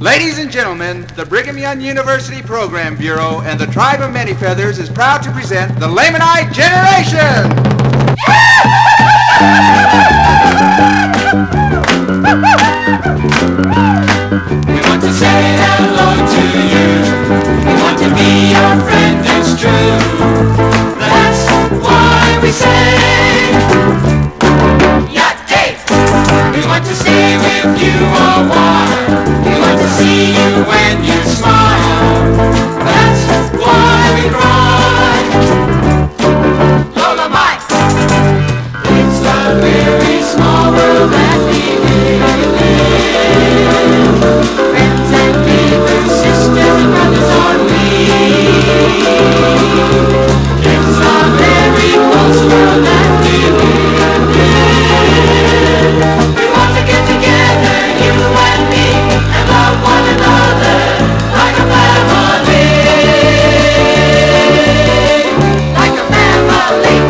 Ladies and gentlemen, the Brigham Young University Program Bureau and the Tribe of Many Feathers is proud to present the Lamanite Generation! We want to say hello to you. We want to be your friend, it's true. That's why we say, want to stay with you a while. We want to see you when you smile. That's why we cry. Mike. It's a very small world that we live in. Friends and neighbors, sisters and brothers are we. It's a very close world that we live in. Family.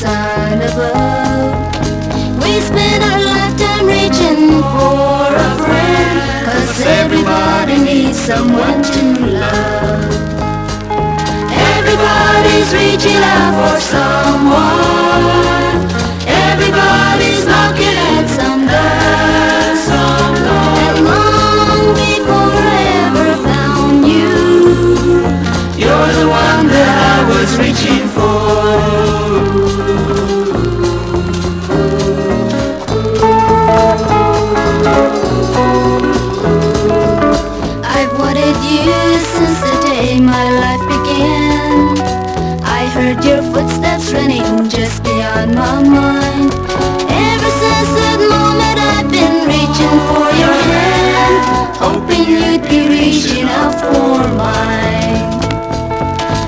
Sun above. We spend our lifetime reaching for a friend Cause everybody needs someone to love. Everybody's reaching out for someone. Everybody's knocking at some door long before ever found you You're the one that I was reaching for heard your footsteps running just beyond my mind. Ever since that moment, I've been reaching for your hand, hoping you'd be reaching out for mine.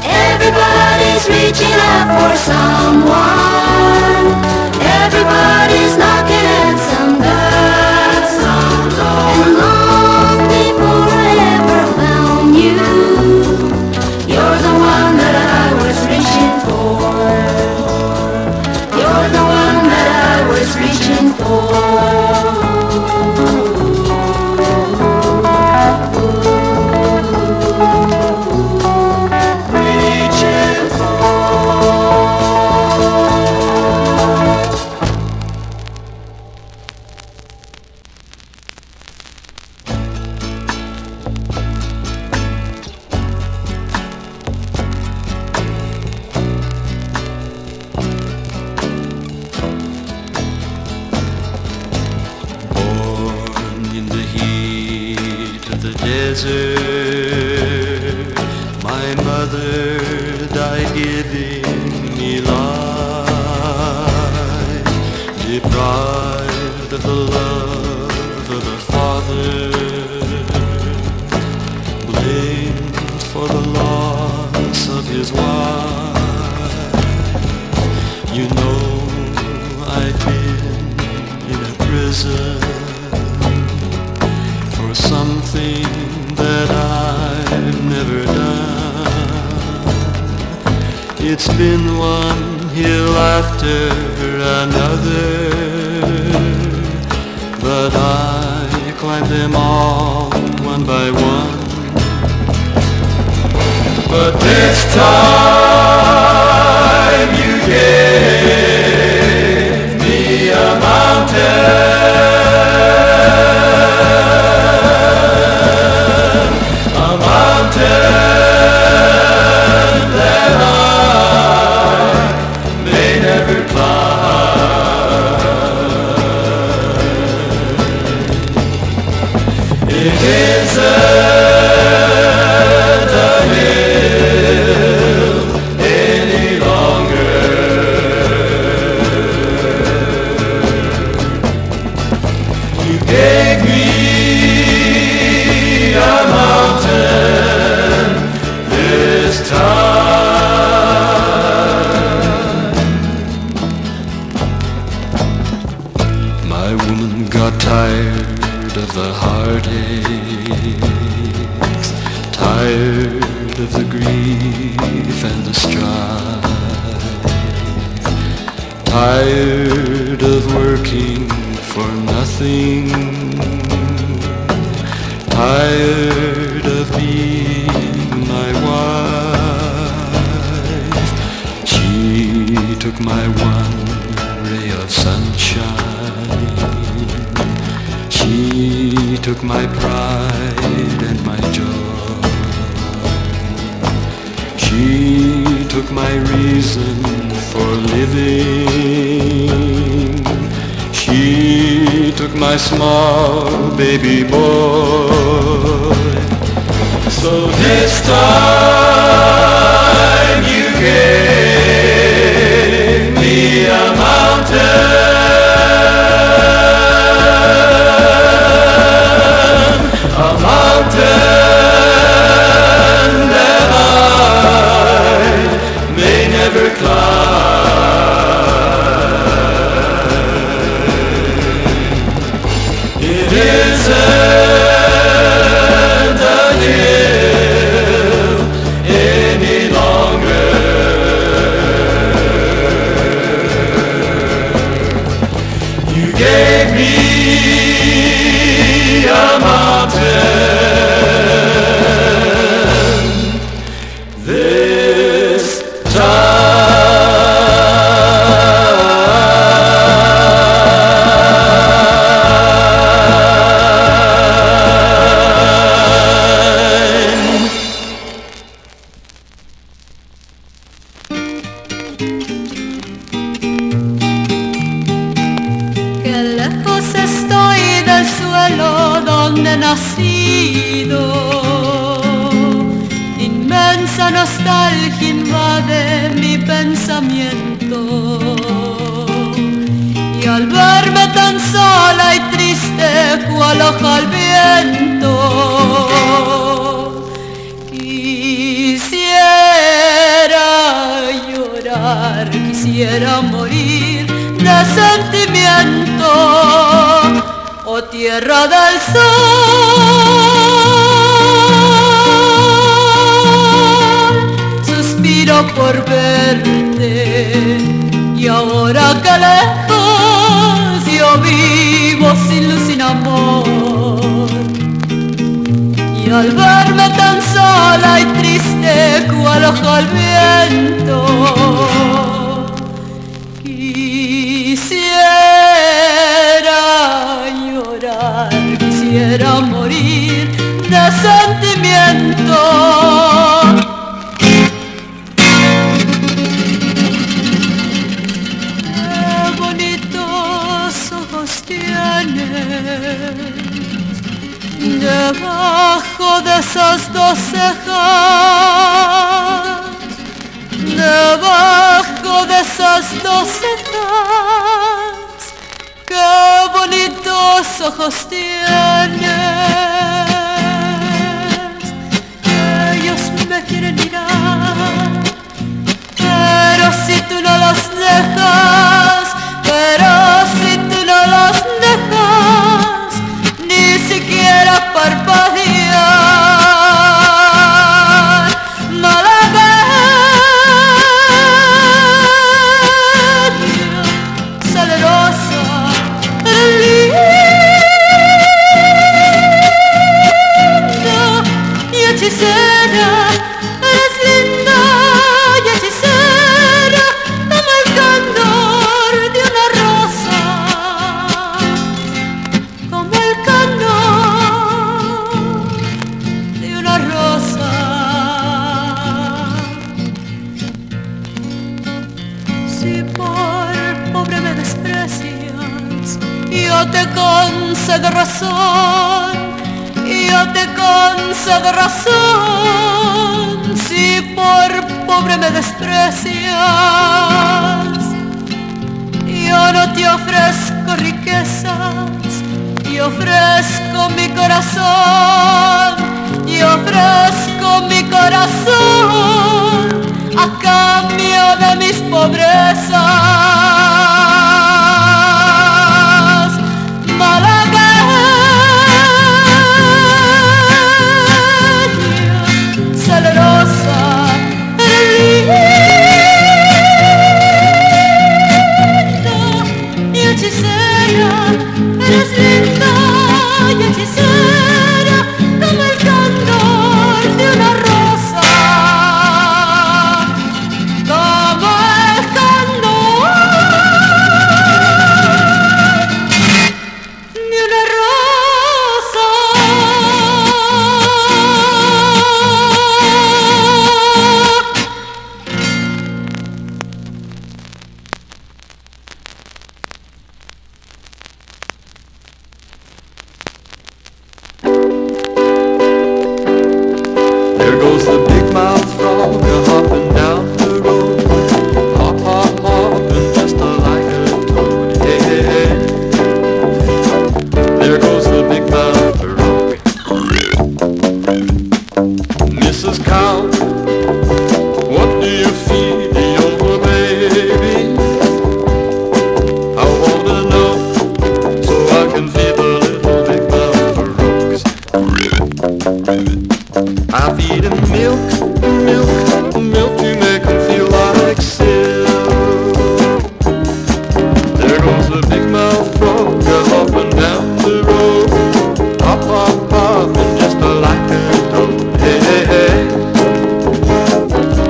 Everybody's reaching out for someone. Everybody's knocking at some door. And I've been in a prison for something that I've never done. It's been one hill after another, but I climbed them all one by one. But this time mountain, al viento, quisiera llorar, quisiera morir de sentimiento, oh tierra del sol. Suspiro por verte y ahora que lejos yo vivo sin luz, sin amor. Al verme tan sola y triste cual hoja al viento, quisiera llorar, quisiera morir de sentimiento. Qué bonitos ojos tienes debajo de esas dos cejas, debajo de esas dos cejas, qué bonitos ojos tienes, ellos me quieren mirar, pero si tú no los dejas, pero पर बहे yo te concedo razón, yo te concedo razón, si por pobre me desprecias, yo no te ofrezco riquezas, yo ofrezco mi corazón, yo ofrezco mi corazón a cambio de mis pobrezas.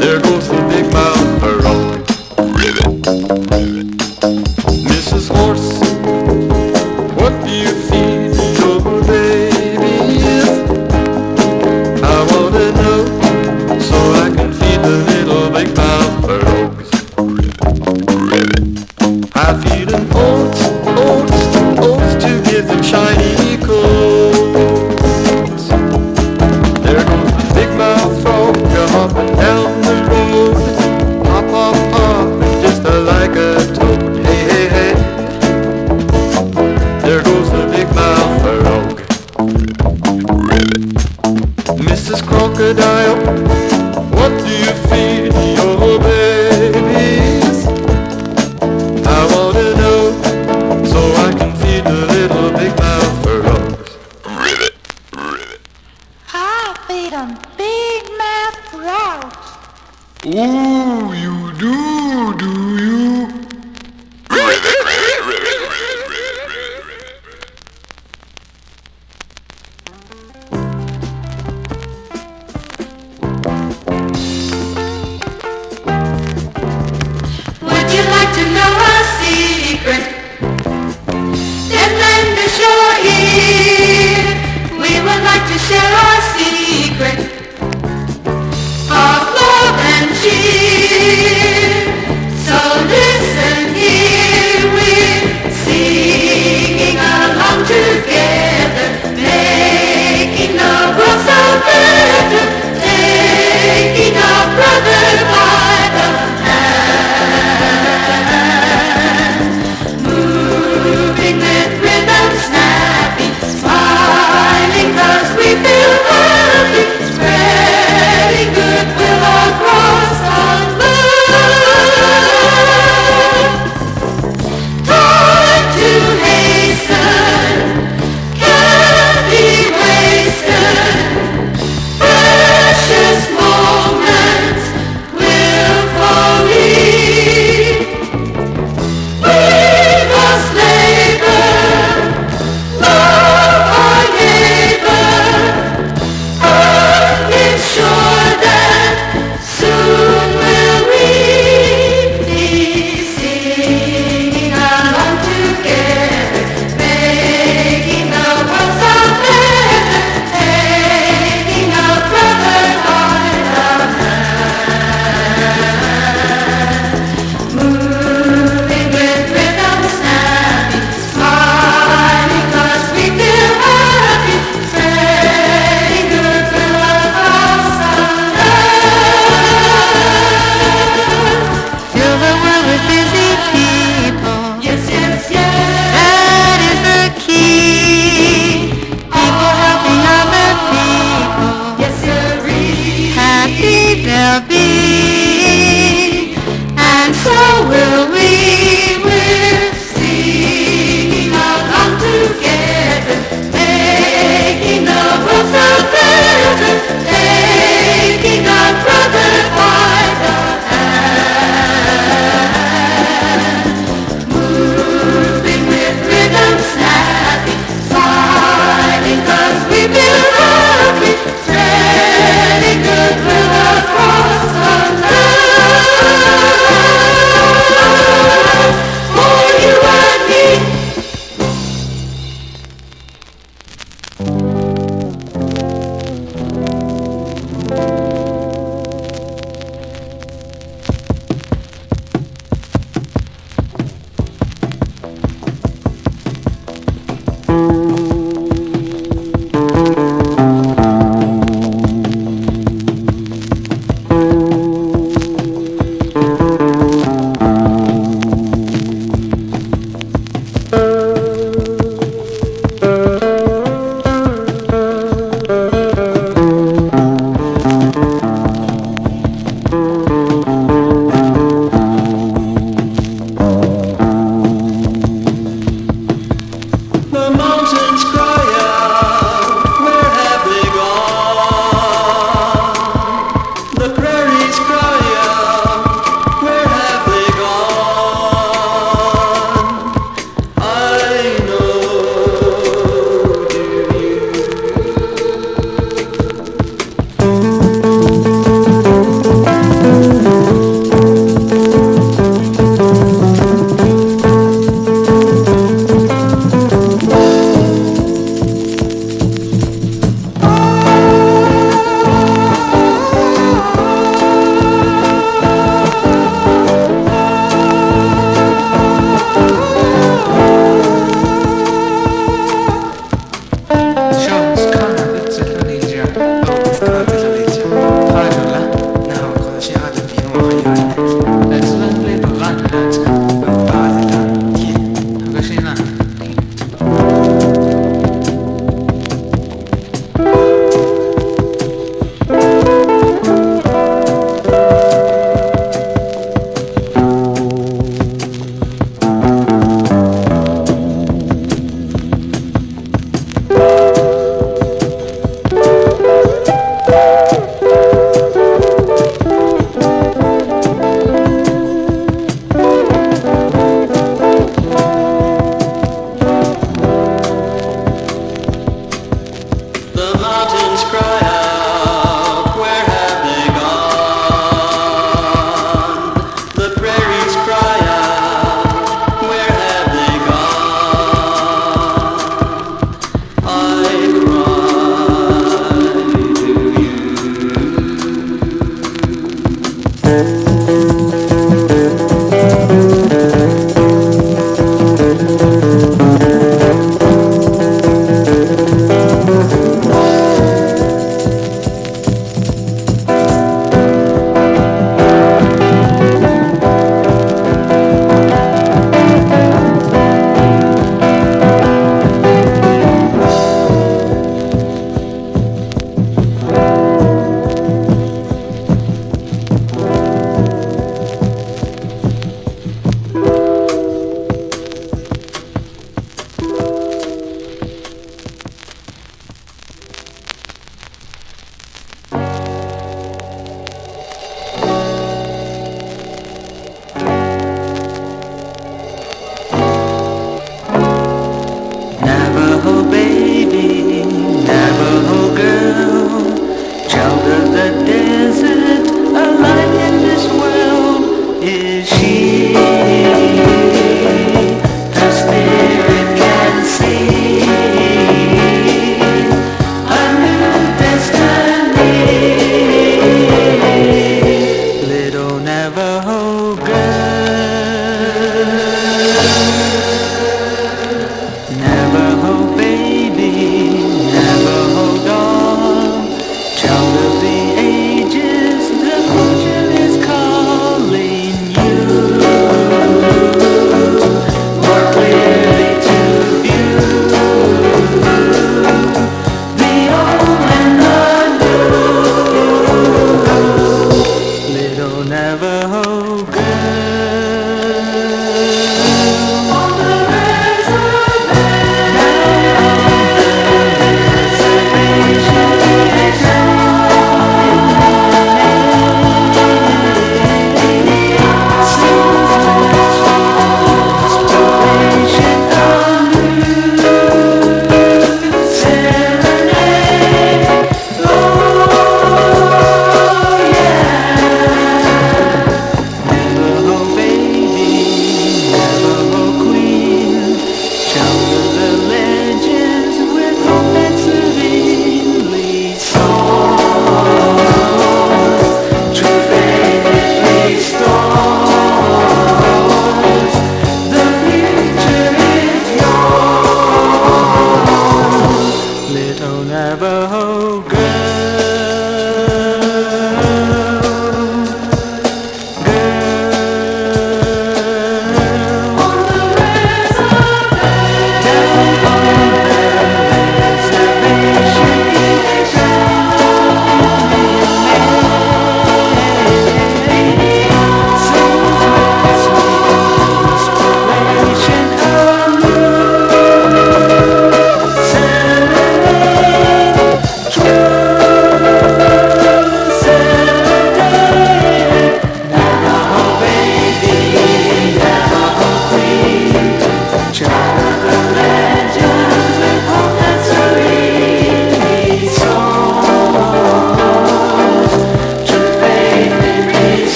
They're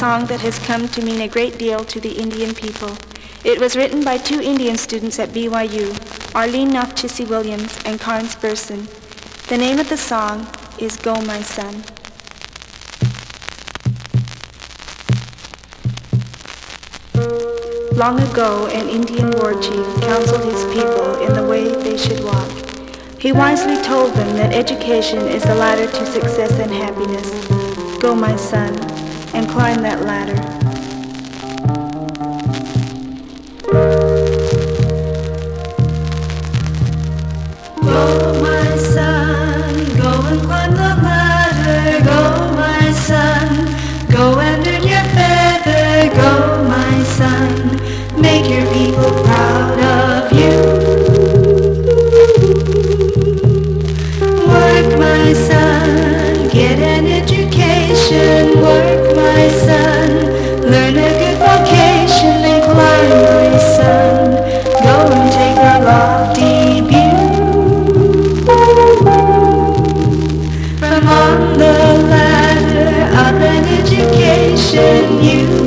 song that has come to mean a great deal to the Indian people. It was written by two Indian students at BYU, Arlene Nofchissey Williams and Carnes Burson. The name of the song is Go My Son. Long ago, an Indian war chief counseled his people in the way they should walk. He wisely told them that education is the ladder to success and happiness. Go, my son, and climb that ladder. Education, you